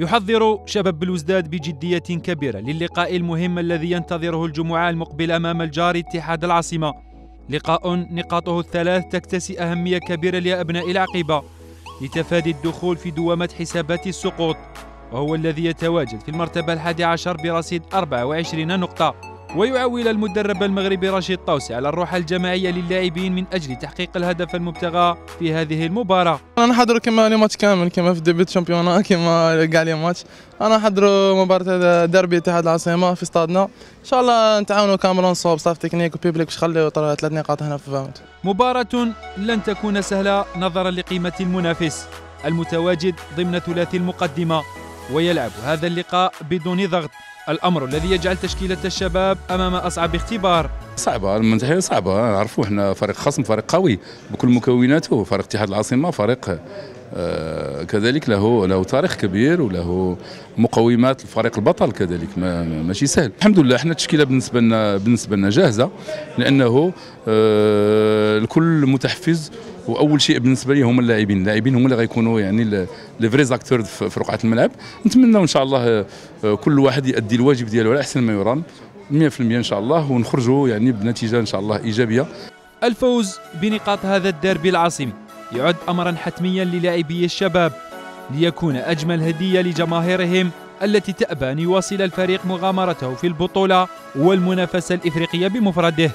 يحضر شباب بلوزداد بجدية كبيرة للقاء المهم الذي ينتظره الجمعة المقبل أمام الجار اتحاد العاصمة. لقاء نقاطه الثلاث تكتسي أهمية كبيرة لأبناء العقيبة لتفادي الدخول في دوامة حسابات السقوط وهو الذي يتواجد في المرتبة الحادي عشر برصيد 24 نقطة. ويعول المدرب المغربي رشيد طوسي على الروح الجماعية للاعبين من أجل تحقيق الهدف المبتغى في هذه المباراة. أنا نحضر كما les matchs كامل كما في début championnat كما كاع les matchs. أنا نحضر مباراة ديربي اتحاد العاصمة في استادنا. إن شاء الله نتعاونوا كامل نصوب staff technique و public باش نخليو ثلاث نقاط هنا في فاوت مباراة لن تكون سهلة نظرا لقيمة المنافس المتواجد ضمن ثلاثي المقدمة. ويلعب هذا اللقاء بدون ضغط. الأمر الذي يجعل تشكيلة الشباب أمام أصعب اختبار. صعبة المنتهية صعبة. نعرفوا إحنا فريق خصم فريق قوي بكل مكوناته فريق اتحاد العاصمة فريق كذلك له له تاريخ كبير وله مقومات الفريق البطل كذلك ما ماشي سهل. الحمد لله إحنا التشكيلة بالنسبة لنا بالنسبة لنا جاهزة لأنه آه، الكل متحفز وأول شيء بالنسبة لي هم اللاعبين. اللاعبين هم اللي غيكونوا يعني لي فريز اكتور في رقعة الملعب. نتمنى إن شاء الله آه، كل واحد يؤدي الواجب ديالو على أحسن ما يرام 100% إن شاء الله ونخرجوا يعني بنتيجة إن شاء الله إيجابية. الفوز بنقاط هذا الديربي العاصمي. يعد امرا حتميا للاعبي الشباب ليكون أجمل هدية لجماهيرهم التي تأبى أن يواصل الفريق مغامرته في البطولة والمنافسة الإفريقية بمفرده.